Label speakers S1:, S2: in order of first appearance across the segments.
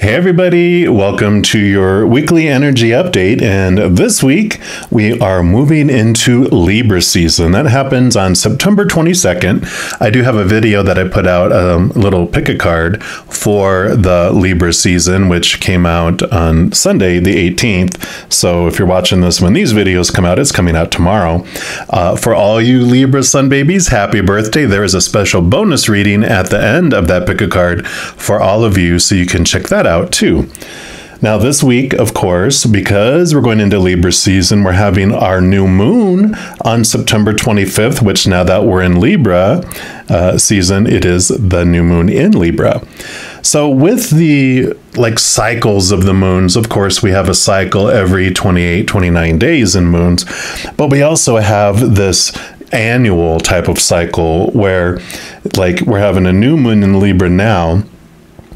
S1: Hey, everybody, welcome to your weekly energy update. And this week we are moving into Libra season. That happens on September 22nd. I do have a video that I put out, um, a little pick a card for the Libra season, which came out on Sunday, the 18th. So if you're watching this when these videos come out, it's coming out tomorrow. Uh, for all you Libra sun babies, happy birthday. There is a special bonus reading at the end of that pick a card for all of you, so you can check that out too. Now, this week, of course, because we're going into Libra season, we're having our new moon on September 25th, which now that we're in Libra uh, season, it is the new moon in Libra. So, with the like cycles of the moons, of course, we have a cycle every 28, 29 days in moons, but we also have this annual type of cycle where, like, we're having a new moon in Libra now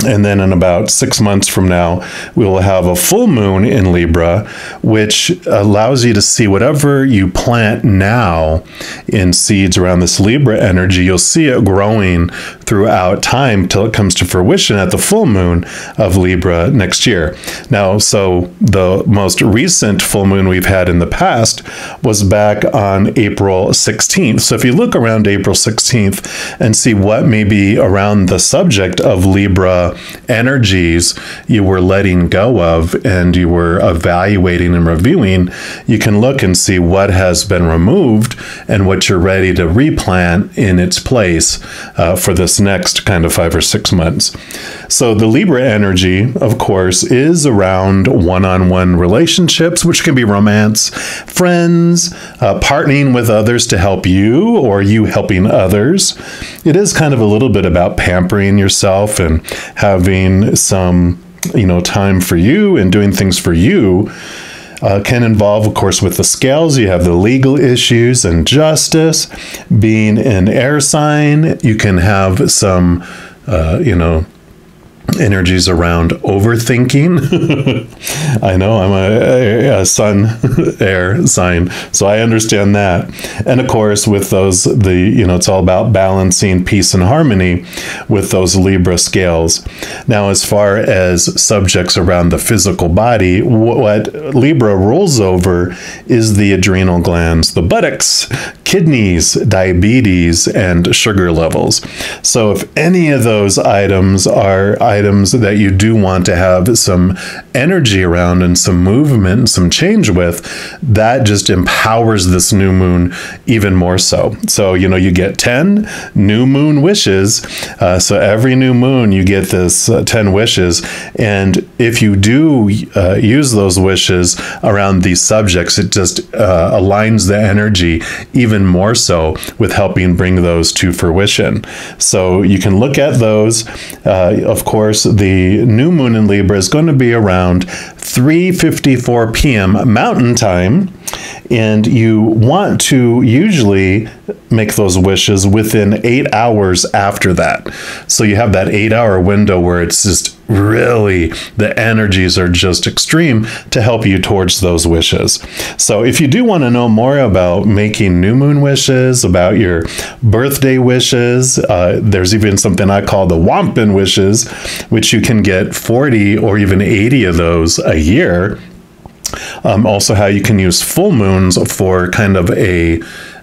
S1: and then in about six months from now, we will have a full moon in Libra, which allows you to see whatever you plant now in seeds around this Libra energy, you'll see it growing throughout time till it comes to fruition at the full moon of Libra next year. Now, so the most recent full moon we've had in the past was back on April 16th. So if you look around April 16th and see what may be around the subject of Libra energies you were letting go of and you were evaluating and reviewing, you can look and see what has been removed and what you're ready to replant in its place uh, for this next kind of five or six months. So, the Libra energy, of course, is around one on one relationships, which can be romance, friends, uh, partnering with others to help you, or you helping others. It is kind of a little bit about pampering yourself and having some you know time for you and doing things for you uh, can involve of course with the scales. You have the legal issues and justice. Being an air sign you can have some uh, you know energies around overthinking. I know I'm a, a, sun air sign, so I understand that. And of course, with those, the you know, it's all about balancing peace and harmony with those Libra scales. Now, as far as subjects around the physical body, what Libra rules over is the adrenal glands, the buttocks, kidneys, diabetes, and sugar levels. So, if any of those items are items that you do want to have some energy around and some movement and some change with, that just empowers this new moon even more so. So, you know, you get 10 new moon wishes. Uh, so, every new moon, you get this uh, 10 wishes. And if you do uh, use those wishes around these subjects, it just uh, aligns the energy even more so with helping bring those to fruition. So, you can look at those. Uh, of course, the new moon in Libra is going to be around 3:54 p.m. Mountain Time and you want to usually make those wishes within 8 hours after that. So you have that 8-hour window where it's just really the energies are just extreme to help you towards those wishes. So if you do want to know more about making new moon wishes, about your birthday wishes, uh, there's even something I call the Wampin wishes, which you can get 40 or even 80 of those a year. Um, also, how you can use full moons for kind of a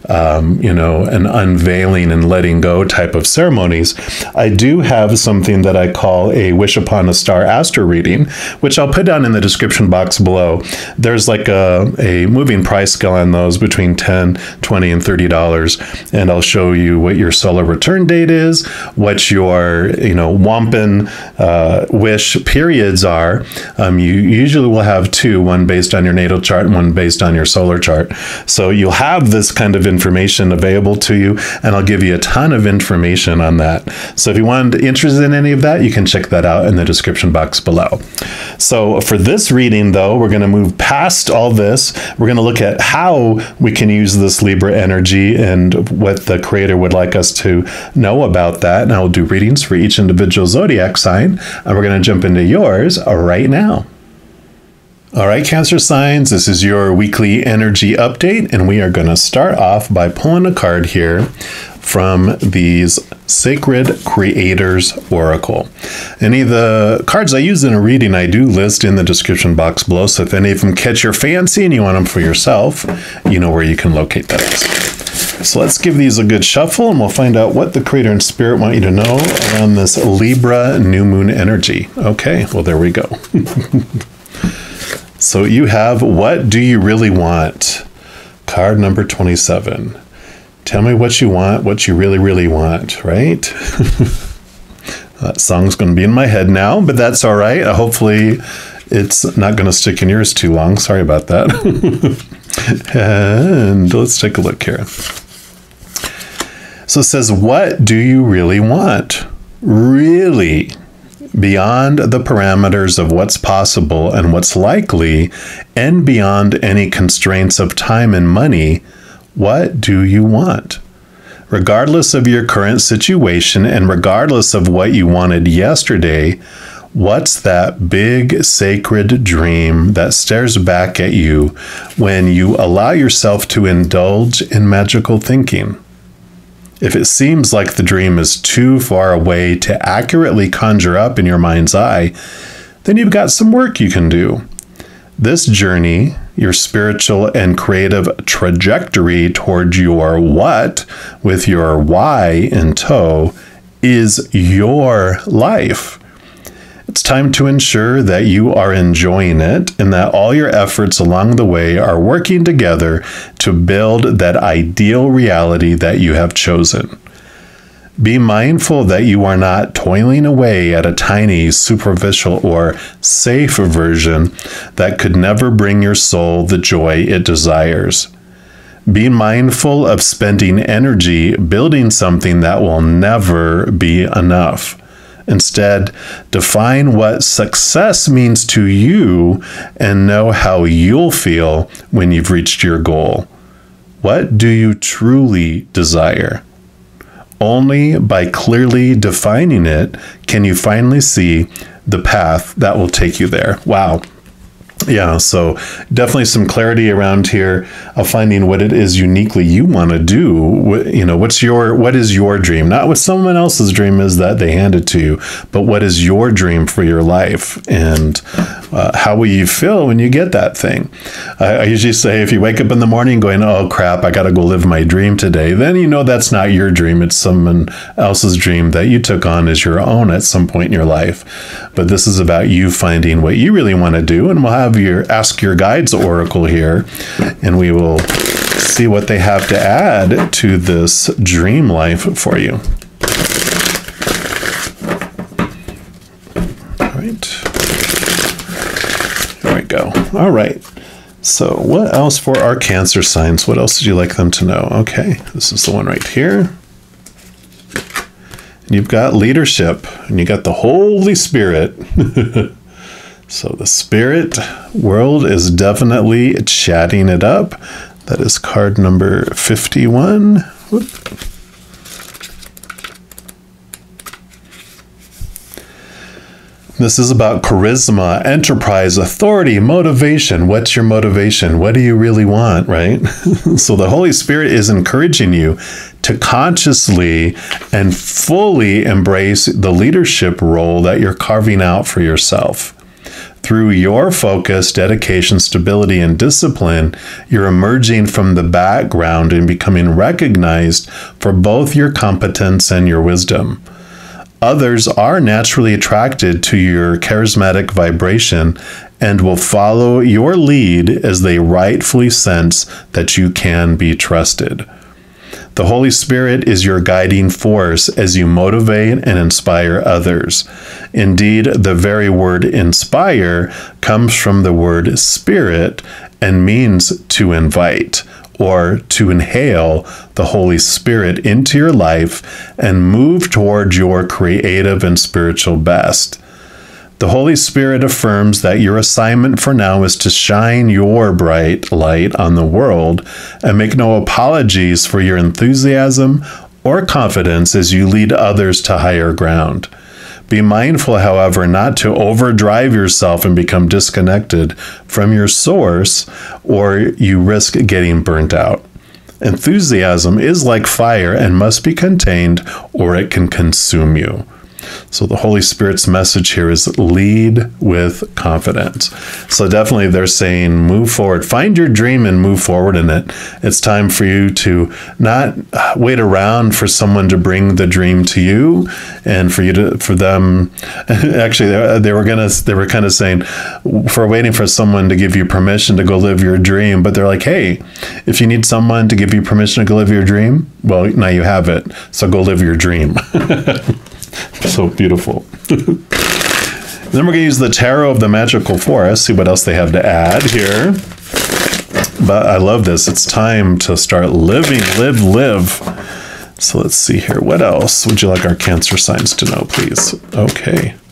S1: um, you know, an unveiling and letting go type of ceremonies. I do have something that I call a Wish Upon a Star Astro reading, which I'll put down in the description box below. There's like a, a moving price scale on those between 10 20 and $30. And I'll show you what your solar return date is, what your, you know, Wampin uh, wish periods are. Um, you usually will have two, one based on your natal chart and one based on your solar chart. So you'll have this kind of information available to you, and I'll give you a ton of information on that. So if you want interested in any of that, you can check that out in the description box below. So for this reading, though, we're going to move past all this. We're going to look at how we can use this Libra energy and what the Creator would like us to know about that. And I'll do readings for each individual zodiac sign, and we're going to jump into yours right now. All right, Cancer signs, this is your weekly energy update, and we are going to start off by pulling a card here from these Sacred Creators Oracle. Any of the cards I use in a reading, I do list in the description box below. So if any of them catch your fancy and you want them for yourself, you know where you can locate those. So let's give these a good shuffle and we'll find out what the Creator and Spirit want you to know around this Libra new moon energy. Okay, well, there we go. so you have What Do You Really Want? Card number 27. Tell me what you want, what you really, really want, right? that song's going to be in my head now, but that's all right. Uh, hopefully, it's not going to stick in yours too long. Sorry about that. and let's take a look here. So it says, What do you really want? Really? Beyond the parameters of what's possible and what's likely, and beyond any constraints of time and money, what do you want? Regardless of your current situation and regardless of what you wanted yesterday, what's that big sacred dream that stares back at you when you allow yourself to indulge in magical thinking? If it seems like the dream is too far away to accurately conjure up in your mind's eye, then you've got some work you can do. This journey, your spiritual and creative trajectory towards your what with your why in tow, is your life. It's time to ensure that you are enjoying it and that all your efforts along the way are working together to build that ideal reality that you have chosen. Be mindful that you are not toiling away at a tiny, superficial, or safe version that could never bring your soul the joy it desires. Be mindful of spending energy building something that will never be enough. Instead, define what success means to you and know how you'll feel when you've reached your goal. What do you truly desire? Only by clearly defining it can you finally see the path that will take you there. Wow yeah so definitely some clarity around here of finding what it is uniquely you want to do you know what's your what is your dream? Not what someone else's dream is that they handed to you but what is your dream for your life? And uh, how will you feel when you get that thing? I, I usually say if you wake up in the morning going oh crap i gotta go live my dream today then you know that's not your dream. It's someone else's dream that you took on as your own at some point in your life. But this is about you finding what you really want to do and we'll have have your Ask Your Guides Oracle here, and we will see what they have to add to this dream life for you. All right. There we go. All right. So, what else for our Cancer signs? What else did you like them to know? Okay, this is the one right here. you've got leadership, and you got the Holy Spirit. So the spirit world is definitely chatting it up. That is card number 51. Whoop. This is about charisma, enterprise, authority, motivation. What's your motivation? What do you really want, right? so the Holy Spirit is encouraging you to consciously and fully embrace the leadership role that you're carving out for yourself. Through your focus, dedication, stability, and discipline, you're emerging from the background and becoming recognized for both your competence and your wisdom. Others are naturally attracted to your charismatic vibration and will follow your lead as they rightfully sense that you can be trusted. The Holy Spirit is your guiding force as you motivate and inspire others. Indeed, the very word inspire comes from the word spirit and means to invite or to inhale the Holy Spirit into your life and move towards your creative and spiritual best. The Holy Spirit affirms that your assignment for now is to shine your bright light on the world and make no apologies for your enthusiasm or confidence as you lead others to higher ground. Be mindful, however, not to overdrive yourself and become disconnected from your source, or you risk getting burnt out. Enthusiasm is like fire and must be contained, or it can consume you. So the Holy Spirit's message here is lead with confidence. So definitely they're saying move forward, find your dream and move forward in it. It's time for you to not wait around for someone to bring the dream to you and for you to for them actually they, they were going to they were kind of saying for waiting for someone to give you permission to go live your dream, but they're like, "Hey, if you need someone to give you permission to go live your dream, well, now you have it. So go live your dream." so beautiful. then we're going to use the Tarot of the Magical Forest, see what else they have to add here. But I love this. It's time to start living, live, live. So let's see here. What else would you like our Cancer signs to know, please? Okay.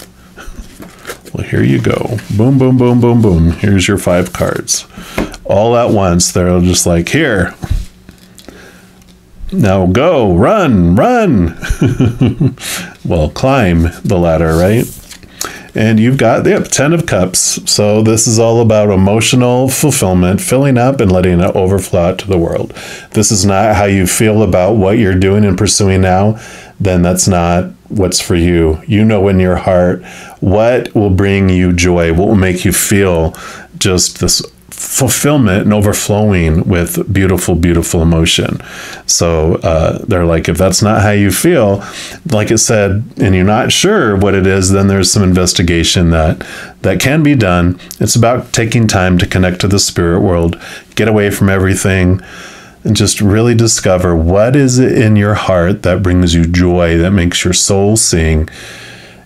S1: Well, here you go. Boom, boom, boom, boom, boom. Here's your five cards. All at once. They're just like, here, now go, run, run. well, climb the ladder, right? And you've got, yep, 10 of cups. So this is all about emotional fulfillment, filling up and letting it overflow out to the world. This is not how you feel about what you're doing and pursuing now. Then that's not what's for you. You know in your heart what will bring you joy, what will make you feel just this fulfillment and overflowing with beautiful, beautiful emotion. So uh, they're like, if that's not how you feel, like it said, and you're not sure what it is, then there's some investigation that that can be done. It's about taking time to connect to the spirit world, get away from everything. And just really discover what is it in your heart that brings you joy, that makes your soul sing.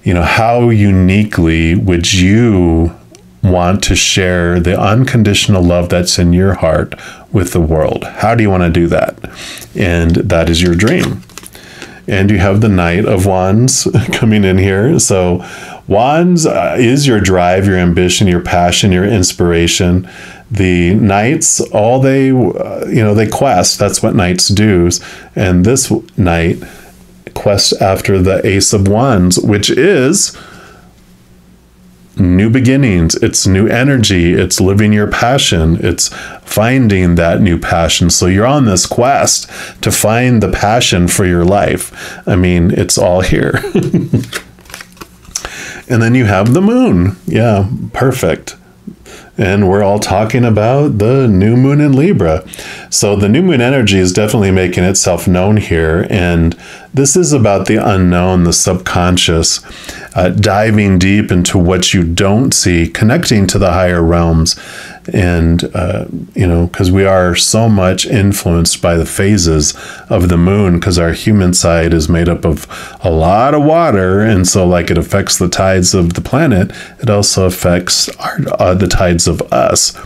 S1: You know, how uniquely would you want to share the unconditional love that's in your heart with the world. How do you want to do that? And that is your dream. And you have the Knight of Wands coming in here. So, Wands uh, is your drive, your ambition, your passion, your inspiration. The knights, all they, uh, you know, they quest. That's what knights do. And this knight quests after the Ace of Wands, which is new beginnings, it's new energy, it's living your passion, it's finding that new passion. So you're on this quest to find the passion for your life. I mean, it's all here. and then you have the moon. Yeah, perfect and we're all talking about the new moon in Libra. So the new moon energy is definitely making itself known here, and this is about the unknown, the subconscious, uh, diving deep into what you don't see, connecting to the higher realms and uh, you know because we are so much influenced by the phases of the moon because our human side is made up of a lot of water. And so like it affects the tides of the planet. It also affects our, uh, the tides of us.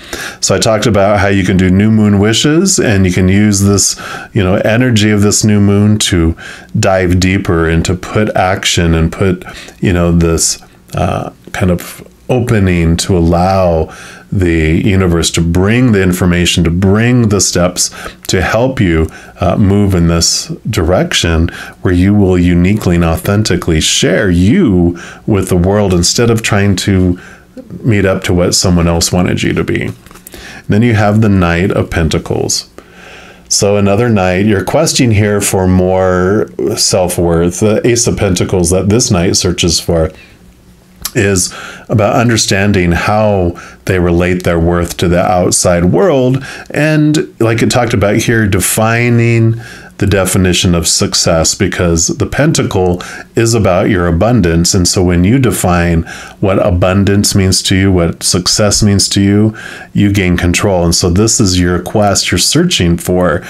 S1: So i talked about how you can do new moon wishes and you can use this you know energy of this new moon to dive deeper and to put action and put you know this uh, kind of opening to allow the universe to bring the information, to bring the steps to help you uh, move in this direction where you will uniquely and authentically share you with the world instead of trying to meet up to what someone else wanted you to be. Then you have the Knight of Pentacles. So another knight, you're questing here for more self-worth. The Ace of Pentacles that this knight searches for is about understanding how they relate their worth to the outside world. And like it talked about here, defining the definition of success because the pentacle is about your abundance. And so when you define what abundance means to you, what success means to you, you gain control. And so this is your quest. You're searching for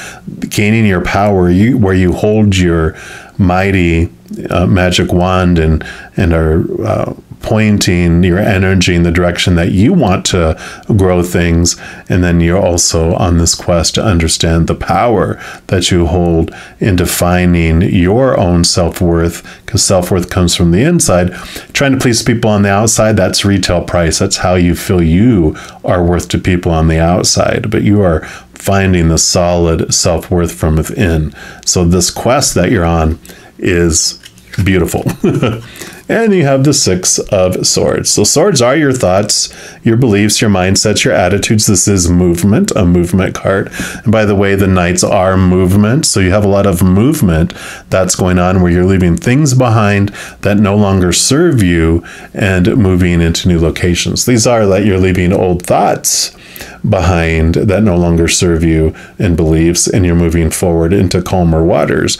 S1: gaining your power, you, where you hold your mighty uh, magic wand and, and are uh, pointing your energy in the direction that you want to grow things. And then you're also on this quest to understand the power that you hold in defining your own self worth, because self worth comes from the inside. Trying to please people on the outside, that's retail price. That's how you feel you are worth to people on the outside. But you are finding the solid self worth from within. So, this quest that you're on is beautiful. And you have the Six of Swords. So, swords are your thoughts, your beliefs, your mindsets, your attitudes. This is movement, a movement card. And by the way, the Knights are movement. So, you have a lot of movement that's going on where you're leaving things behind that no longer serve you and moving into new locations. These are that you're leaving old thoughts behind that no longer serve you and beliefs, and you're moving forward into calmer waters.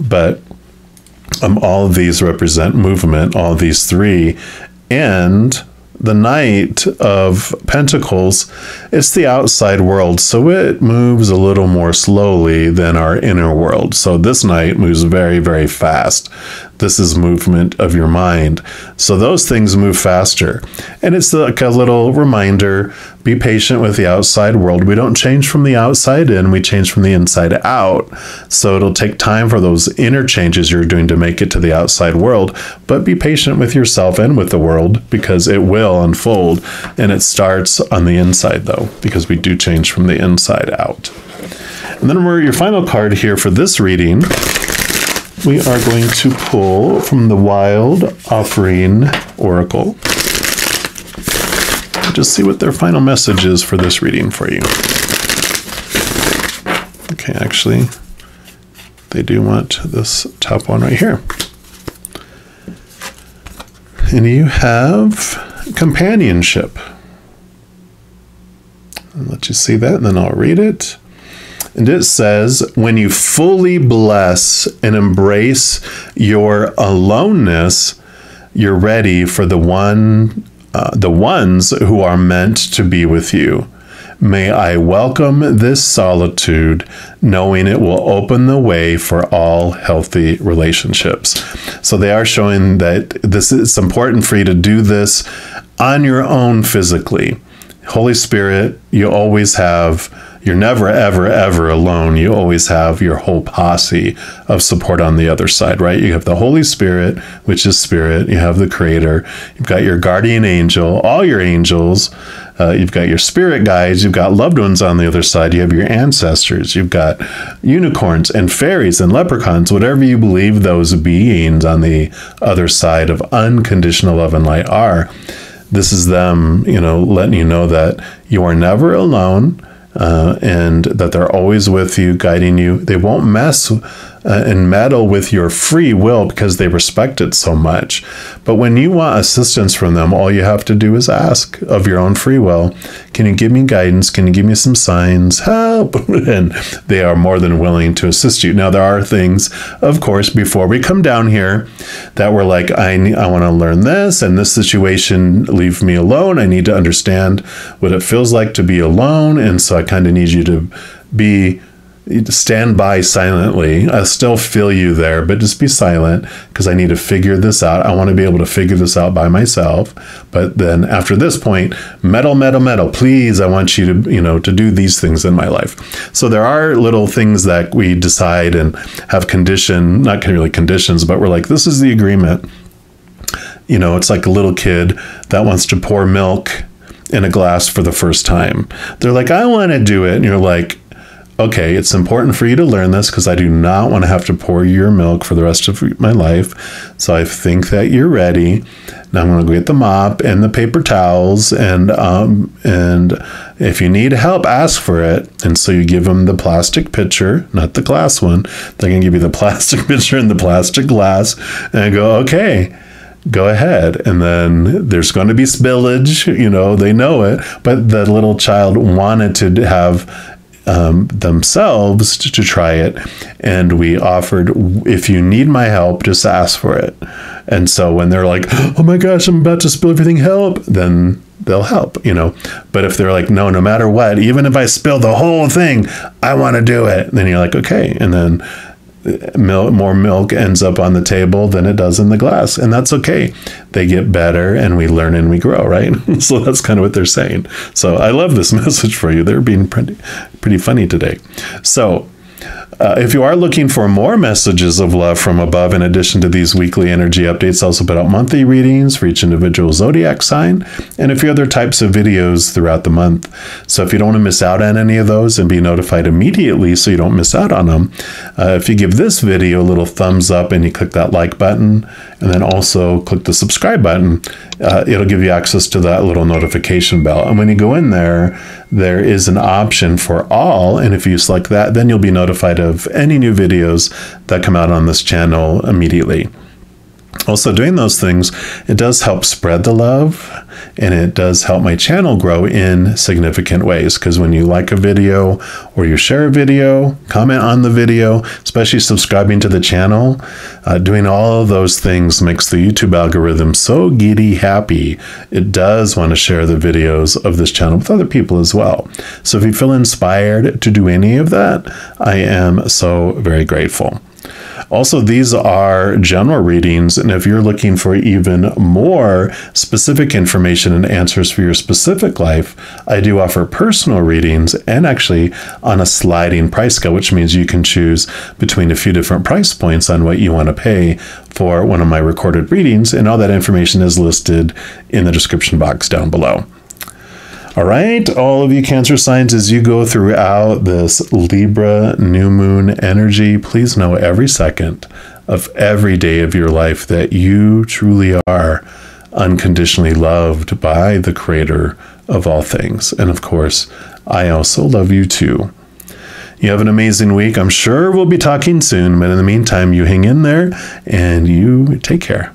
S1: But um, all of these represent movement, all these three. And the Knight of Pentacles, it's the outside world, so it moves a little more slowly than our inner world. So this Knight moves very, very fast. This is movement of your mind. So those things move faster. And it's like a little reminder be patient with the outside world. We don't change from the outside in, we change from the inside out. So it'll take time for those inner changes you're doing to make it to the outside world. But be patient with yourself and with the world because it will unfold. And it starts on the inside, though, because we do change from the inside out. And then we're your final card here for this reading we are going to pull from the Wild Offering Oracle. Just see what their final message is for this reading for you. Okay, actually, they do want this top one right here. And you have companionship. I'll let you see that, and then I'll read it. And it says, when you fully bless and embrace your aloneness, you're ready for the one, uh, the ones who are meant to be with you. May I welcome this solitude, knowing it will open the way for all healthy relationships. So they are showing that this is important for you to do this on your own physically. Holy Spirit, you always have you're never, ever, ever alone. You always have your whole posse of support on the other side, right? You have the Holy Spirit, which is spirit. You have the Creator. You've got your guardian angel, all your angels. Uh, you've got your spirit guides. You've got loved ones on the other side. You have your ancestors. You've got unicorns and fairies and leprechauns, whatever you believe those beings on the other side of unconditional love and light are. This is them, you know, letting you know that you are never alone uh, and that they're always with you, guiding you. They won't mess uh, and meddle with your free will because they respect it so much. But when you want assistance from them, all you have to do is ask of your own free will Can you give me guidance? Can you give me some signs? Help! and they are more than willing to assist you. Now, there are things, of course, before we come down here that we're like, I, I want to learn this, and this situation, leave me alone. I need to understand what it feels like to be alone. And so I kind of need you to be stand by silently. I still feel you there, but just be silent because I need to figure this out. I want to be able to figure this out by myself. But then after this point, meddle, meddle, meddle, please, I want you to, you know, to do these things in my life. So there are little things that we decide and have condition, not really conditions, but we're like, this is the agreement. You know, it's like a little kid that wants to pour milk in a glass for the first time. They're like, I want to do it. And you're like, okay, it's important for you to learn this because I do not want to have to pour your milk for the rest of my life. So I think that you're ready. Now I'm going to go get the mop and the paper towels, and um, and if you need help, ask for it. And so you give them the plastic pitcher, not the glass one. They're going to give you the plastic pitcher and the plastic glass, and I go, okay go ahead. And then there's going to be spillage, you know, they know it, but the little child wanted to have um, themselves to, to, try it. And we offered, if you need my help, just ask for it. And so when they're like, oh my gosh, I'm about to spill everything, help, then they'll help, you know. But if they're like, no, no matter what, even if I spill the whole thing, I want to do it, then you're like, okay. And then more milk ends up on the table than it does in the glass. And that's okay. They get better and we learn and we grow, right? so that's kind of what they're saying. So I love this message for you. They're being pretty, pretty funny today. So Uh, if you are looking for more messages of love from above, in addition to these weekly energy updates, I also put out monthly readings for each individual zodiac sign and a few other types of videos throughout the month. So if you don't want to miss out on any of those and be notified immediately so you don't miss out on them, uh, if you give this video a little thumbs up and you click that like button and then also click the subscribe button, uh, it'll give you access to that little notification bell. And when you go in there, there is an option for all. And if you select that, then you'll be notified of any new videos that come out on this channel immediately. Also, doing those things, it does help spread the love and it does help my channel grow in significant ways. Because when you like a video or you share a video, comment on the video, especially subscribing to the channel, uh, doing all of those things makes the YouTube algorithm so giddy happy. It does want to share the videos of this channel with other people as well. So if you feel inspired to do any of that, I am so very grateful. Also, these are general readings, and if you're looking for even more specific information and answers for your specific life, I do offer personal readings and actually on a sliding price scale, which means you can choose between a few different price points on what you want to pay for one of my recorded readings, and all that information is listed in the description box down below. All right, all of you Cancer signs, as you go throughout this Libra new moon energy, please know every second of every day of your life that you truly are unconditionally loved by the creator of all things. And of course, I also love you too. You have an amazing week. I'm sure we'll be talking soon, but in the meantime, you hang in there and you take care.